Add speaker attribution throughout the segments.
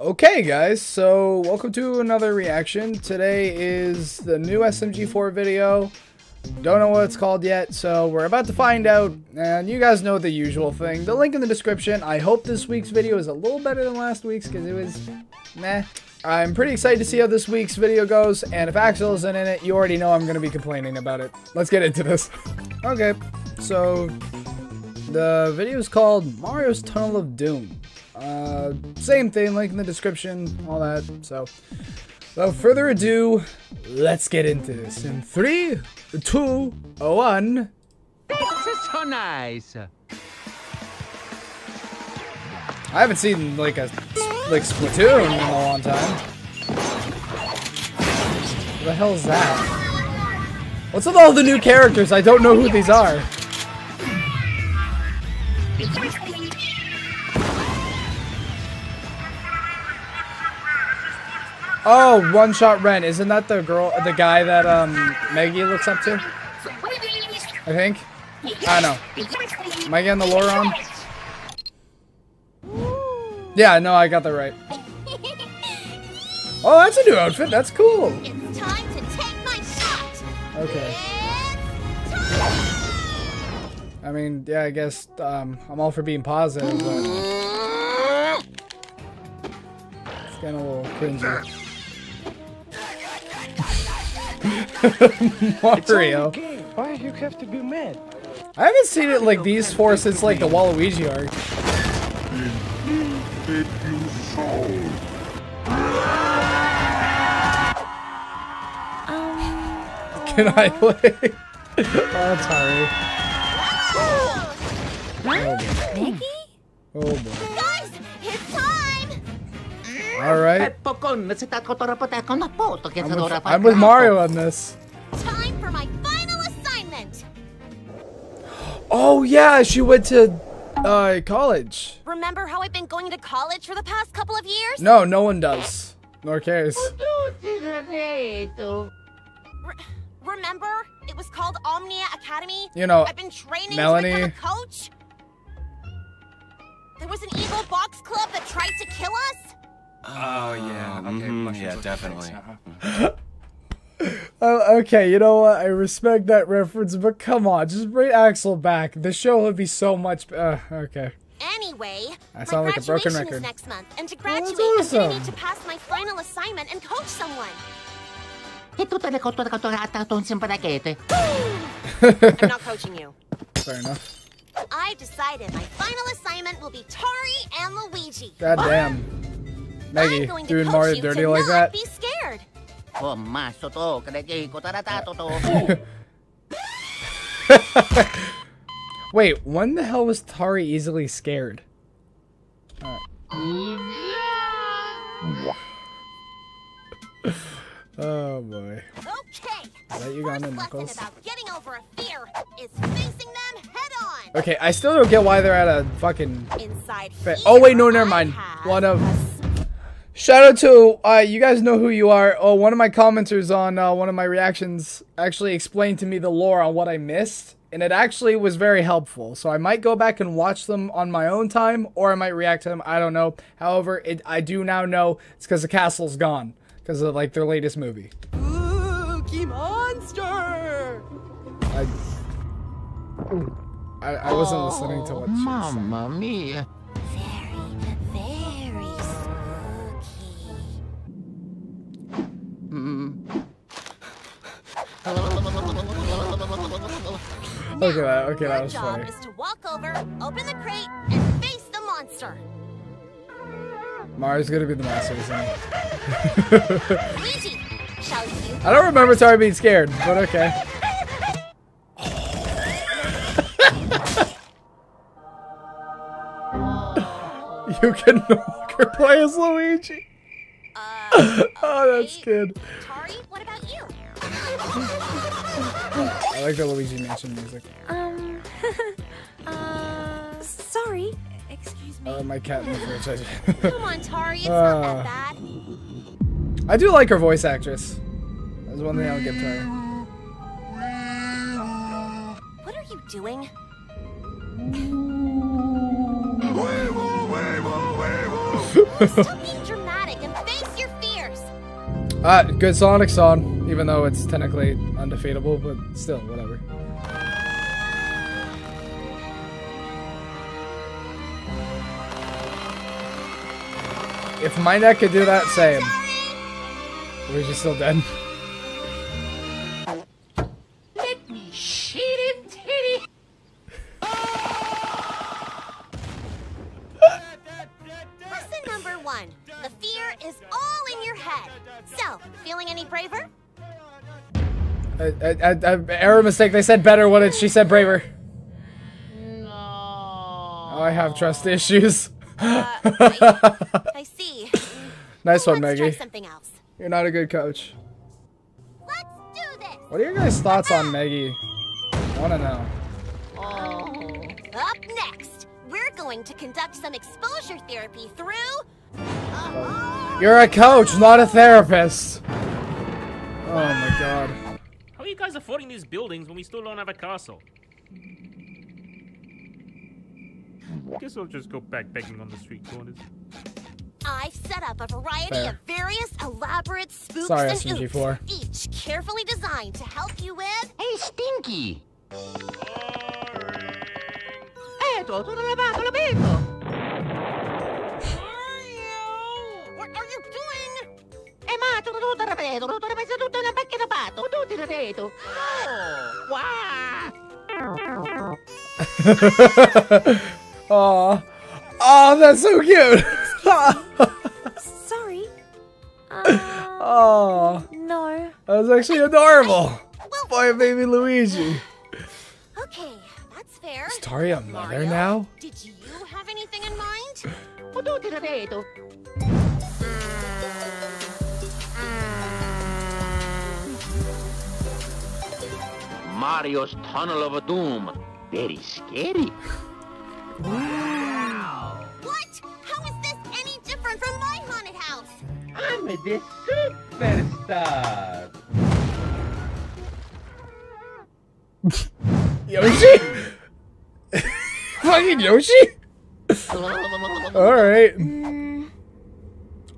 Speaker 1: Okay, guys, so welcome to another reaction. Today is the new SMG4 video. Don't know what it's called yet, so we're about to find out, and you guys know the usual thing. The link in the description. I hope this week's video is a little better than last week's, because it was meh. I'm pretty excited to see how this week's video goes, and if Axol isn't in it, you already know I'm going to be complaining about it. Let's get into this. okay, so the video is called Mario's Tunnel of Doom. Uh, same thing, link in the description, all that. So, without further ado, let's get into this. In three, two, one.
Speaker 2: It's so nice.
Speaker 1: I haven't seen like a like Splatoon in a long time. What the hell is that? What's with all the new characters? I don't know who these are. Oh, One Shot Ren. Isn't that the girl, the guy that um Meggy looks up to? I think. I don't know. Am I getting the lore wrong? Yeah, no, I got that right. Oh, that's a new outfit. That's cool.
Speaker 3: It's time to take my shot.
Speaker 1: Okay. I mean, yeah, I guess um, I'm all for being positive, but it's getting a little cringy. Mario.
Speaker 4: Why do you have to be mad?
Speaker 1: I haven't seen it like these four since like the Waluigi arc. Can I play? oh, sorry.
Speaker 3: Mickey?
Speaker 1: Oh boy.
Speaker 3: Guys, it's time.
Speaker 1: Alright.
Speaker 2: Pokon,
Speaker 1: I'm with, I'm with Mario on this.
Speaker 3: Time for my final assignment.
Speaker 1: Oh yeah, she went to uh college.
Speaker 3: Remember how I've been going to college for the past couple of years?
Speaker 1: No, no one does. Nor cares.
Speaker 3: Re- remember? It was called Omnia Academy.
Speaker 1: You know,
Speaker 3: I've been training
Speaker 1: Melony-
Speaker 3: to become a coach. There was an evil box club that tried to kill us.
Speaker 5: Oh yeah, okay,
Speaker 4: mhm, yeah, definitely.
Speaker 1: Oh, okay, you know what? I respect that reference, but come on, just bring Axol back. The show would be so much. Uh, okay.
Speaker 3: Anyway,
Speaker 1: I
Speaker 3: my
Speaker 1: sound like a broken
Speaker 3: graduation
Speaker 1: record.
Speaker 3: is next month, and to
Speaker 1: Oh,
Speaker 3: graduate,
Speaker 1: that's
Speaker 3: I'm gonna need to pass my final assignment and coach someone. I'm not coaching you.
Speaker 1: Fair enough.
Speaker 3: I've decided my final assignment will be Tari and Luigi.
Speaker 1: God damn.
Speaker 3: I'm
Speaker 1: Meggy,
Speaker 3: going to
Speaker 1: doing
Speaker 3: coach
Speaker 1: Mario dirty
Speaker 3: to
Speaker 1: like
Speaker 3: not
Speaker 1: that?
Speaker 3: Be scared.
Speaker 1: Wait, when the hell was Tari easily scared? Oh boy.
Speaker 3: Okay.
Speaker 1: that you got knuckles?
Speaker 3: about getting over a fear is facing them head on.
Speaker 1: Okay, I still don't get why they're at a fucking.
Speaker 3: Inside
Speaker 1: oh, wait, no, never mind. One of- Shout out to uh, you guys know who you are. Oh, one of my commenters on uh, one of my reactions actually explained to me the lore on what I missed, and it actually was very helpful. So I might go back and watch them on my own time, or I might react to them. I don't know. However, it, I do now know it's because the castle's gone because of like their latest movie.
Speaker 6: Spooky monster!
Speaker 1: I I, I wasn't listening to what she oh, was saying.
Speaker 2: Mamma mia.
Speaker 3: very, very spooky.
Speaker 1: Okay, that, okay, that was
Speaker 3: job
Speaker 1: funny.
Speaker 3: is to walk over, open the crate, and face the monster.
Speaker 1: Mario's gonna be the master, isn't he?
Speaker 3: Luigi.
Speaker 1: I don't remember Tari being scared, but okay. you can no longer play as Luigi.
Speaker 3: Uh,
Speaker 1: Oh, that's good.
Speaker 3: Tari, what about you?
Speaker 1: I like the Luigi Mansion music.
Speaker 6: Um, uh, sorry. Excuse me.
Speaker 1: Uh, my cat in the fridge.
Speaker 3: Come on, Tari, it's
Speaker 1: Uh.
Speaker 3: not that bad.
Speaker 1: I do like her voice actress. That's one thing I'll give to her.
Speaker 3: What are you doing? Stop being dramatic.
Speaker 1: Uh, good Sonic song, even though it's technically undefeatable, but still, whatever. If my neck could do that, same. Luigi's still dead.
Speaker 2: Let me shit him titty.
Speaker 3: Lesson number one. The fear is all in your head. So, feeling any braver?
Speaker 1: Uh, uh, uh, uh, error mistake. They said better when it, she said braver.
Speaker 2: No.
Speaker 1: I have trust issues.
Speaker 3: I see.
Speaker 1: nice one,
Speaker 3: Let's try
Speaker 1: Meggy.
Speaker 3: Something else.
Speaker 1: You're not a good coach.
Speaker 3: Let's do this.
Speaker 1: What are your guys' thoughts on Meggy? I want to know. Oh.
Speaker 3: Up next, we're going to conduct some exposure therapy through. Uh,
Speaker 1: You're a coach, not a therapist. Oh my god.
Speaker 7: How are you guys affording these buildings when we still don't have a castle? Guess I'll just go back begging on the street corners.
Speaker 3: I've set up a variety
Speaker 1: Fair.
Speaker 3: of various elaborate spooks
Speaker 1: Sorry,
Speaker 3: and
Speaker 1: SMG4.
Speaker 3: oops, each carefully designed to help you with.
Speaker 2: Hey, Stinky. Eh, tutto lavato, lo vedo.
Speaker 3: What are you doing?
Speaker 2: Eh, ma tutto tutto tutto lavato, tutto una macchina pato, tutto lavato. Oh, wow.
Speaker 1: Aw. Oh, that's so cute. Oh,
Speaker 6: no.
Speaker 1: that was actually adorable. Boy, baby Luigi.
Speaker 3: Okay, that's fair.
Speaker 1: Is Tari a mother
Speaker 3: Mario,
Speaker 1: now?
Speaker 3: Did you have anything in mind?
Speaker 2: Tutto lavato. Mm. Mm. Mario's Tunnel of Doom. Very scary. I'm the superstar.
Speaker 1: Yoshi? Fucking Yoshi? Alright.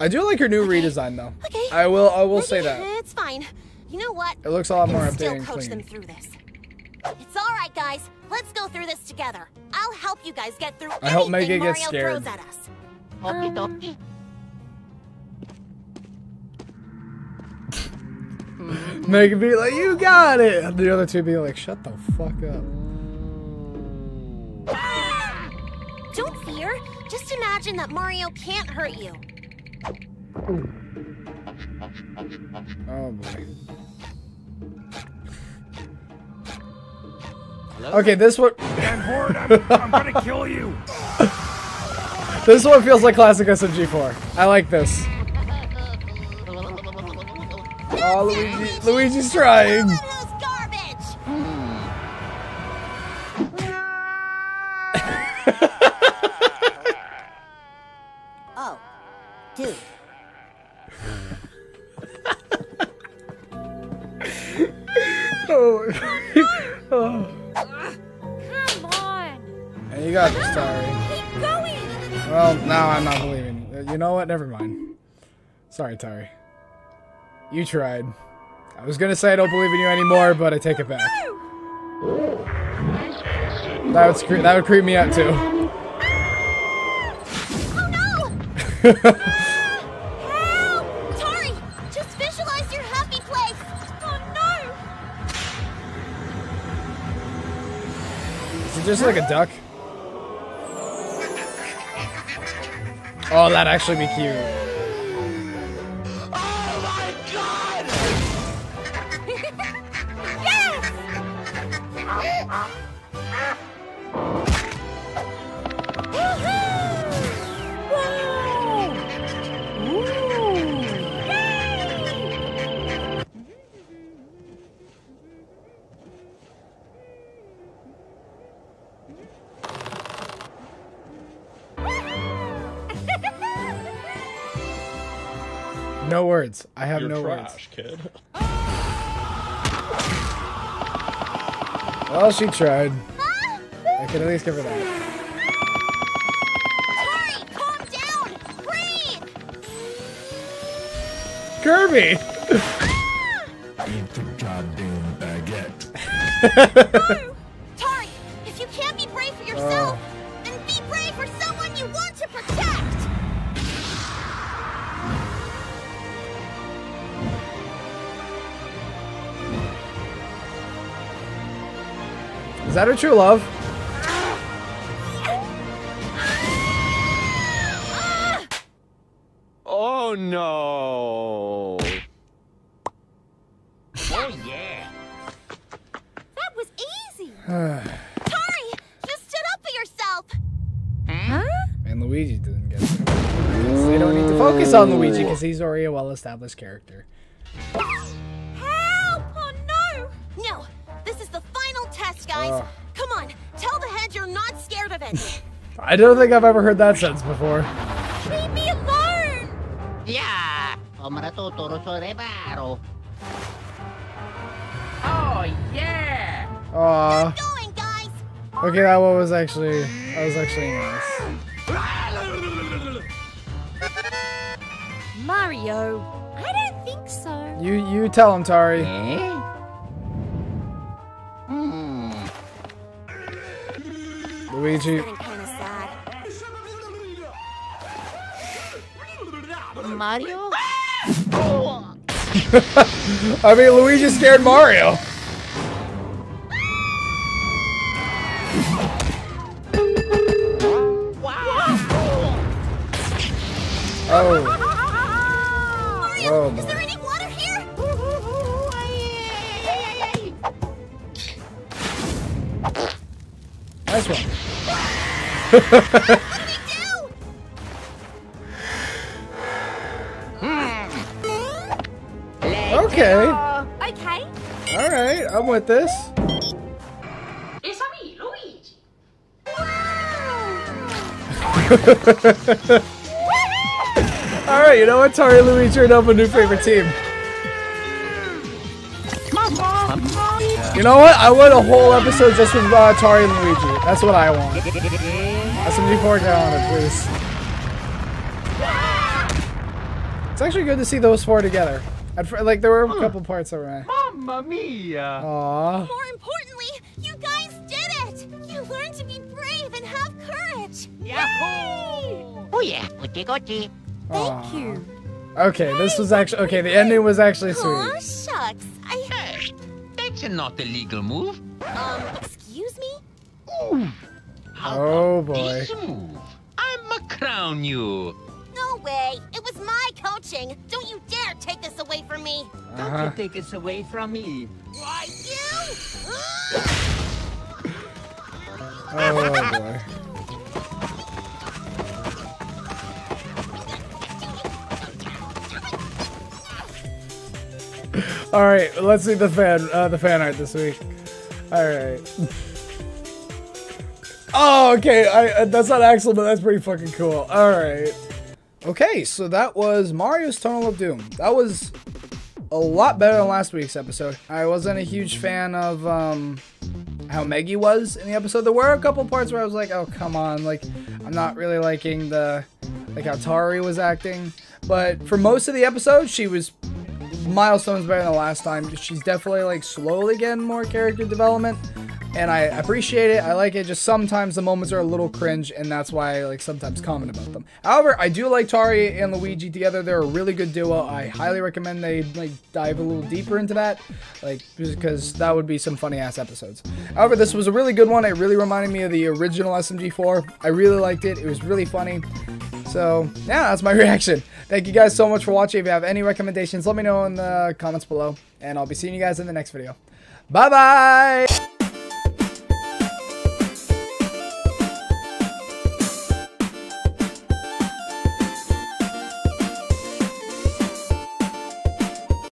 Speaker 1: I do like her new redesign though.
Speaker 3: Okay.
Speaker 1: I will I will say that.
Speaker 3: It's fine. You know what?
Speaker 1: It looks a lot more
Speaker 3: can still
Speaker 1: updated and
Speaker 3: coach them through this. It's all right, guys. Let's go through this together. I'll help you guys get through
Speaker 1: I hope
Speaker 3: anything
Speaker 1: Mega gets
Speaker 3: Mario
Speaker 1: scared.
Speaker 3: throws at us.
Speaker 2: Okie dokie.
Speaker 1: Make it be like, you got it! And the other two be like, shut the fuck up. Ah!
Speaker 3: Don't fear. Just imagine that Mario can't hurt you.
Speaker 1: Oh boy. Okay, this one
Speaker 5: I'm bored. I'm, I'm gonna kill you.
Speaker 1: this one feels like classic SMG4. I like this. Oh, Luigi, Luigi's trying.
Speaker 3: Who's garbage? oh, dude.
Speaker 1: Oh. oh.
Speaker 6: Come on.
Speaker 1: And you got this, Tari.
Speaker 6: Keep going.
Speaker 1: Well, now I'm not believing. you. You know what? Never mind. Sorry, Tari. You tried. I was gonna say I don't believe in you anymore, but I take it back. That would scre- that would creep me out too.
Speaker 3: Oh no! Help! Tari, just visualize your happy place. Oh no!
Speaker 1: Is it just like a duck? Oh, that'd actually be cute. No words. I have no words.
Speaker 8: kid.
Speaker 1: Well, she tried. I can at least give her that.
Speaker 3: Tari, calm down! Breathe!
Speaker 1: Kirby. Ah!
Speaker 5: Eat the goddamn baguette.
Speaker 1: Ah! that her true love?
Speaker 8: Oh no! Oh yeah!
Speaker 3: That was easy. Tari, you stood up for yourself. Hmm?
Speaker 1: And Luigi didn't get it. Because They don't need to focus on Luigi because he's already a well-established character.
Speaker 3: Test, Come on, tell the head you're not scared of it.
Speaker 1: I don't think I've ever heard that sentence before.
Speaker 3: Leave me alone!
Speaker 2: Yeah! Omra tuturo sa rebaro. Oh, yeah!
Speaker 1: Aw.
Speaker 3: Going, guys.
Speaker 1: Okay, that one was actually that was actually nice.
Speaker 6: Mario. I don't think so.
Speaker 1: You you tell him, Tari.
Speaker 2: Eh?
Speaker 1: Luigi.
Speaker 3: Getting kind of.
Speaker 2: Mario?
Speaker 1: I mean, Luigi scared Mario. Oh,
Speaker 3: Mario,
Speaker 1: Oh,
Speaker 3: is there any water here?
Speaker 1: nice one. Okay.
Speaker 6: Okay.
Speaker 1: All right, I'm with this.
Speaker 2: It's a me, Luigi.
Speaker 1: All right, you know what? Tari and Luigi turned up a new favorite team. You know what? I want a whole episode just with uh, Tari and Luigi. That's what I want. SMG4 get on it, please. It's actually good to see those four together. At fir- like there were a couple parts that were.
Speaker 8: Mamma mia!
Speaker 1: Aw.
Speaker 3: More importantly, you guys did it! You learned to be brave and have courage! Yahoo!
Speaker 2: Oh, yeah. Gucci, gucci.
Speaker 6: Thank you.
Speaker 1: Okay, this was actually okay. The ending was actually
Speaker 3: Aw,
Speaker 1: sweet.
Speaker 3: shucks. I.
Speaker 9: Hey, that's not a legal move.
Speaker 3: Um, excuse me?
Speaker 1: Oh boy.
Speaker 9: This move. I'ma crown you.
Speaker 3: No way! It was my coaching! Don't you dare take this away from me!
Speaker 1: Uh-huh.
Speaker 8: take this away from me.
Speaker 3: Why, you?
Speaker 1: Oh boy. All right, let's see the fan uh, the fan art this week. All right. Oh, okay. I uh, that's not Axol, but that's pretty fucking cool. All right. Okay, so that was Mario's Tunnel of Doom. That was a lot better than last week's episode. I wasn't a huge fan of um, how Meggy was in the episode. There were a couple parts where I was like, oh come on, like I'm not really liking the like how Tari was acting. But for most of the episode, she was milestones better than last time. She's definitely like slowly getting more character development. And I appreciate it. I like it. Just sometimes the moments are a little cringe, and that's why I like sometimes comment about them. However, I do like Tari and Luigi together. They're a really good duo. I highly recommend they like dive a little deeper into that, like because that would be some funny ass episodes. However, this was a really good one. It really reminded me of the original SMG4. I really liked it. It was really funny. So, yeah, that's my reaction. Thank you guys so much for watching. If you have any recommendations, let me know in the comments below. And I'll be seeing you guys in the next video. Bye-bye!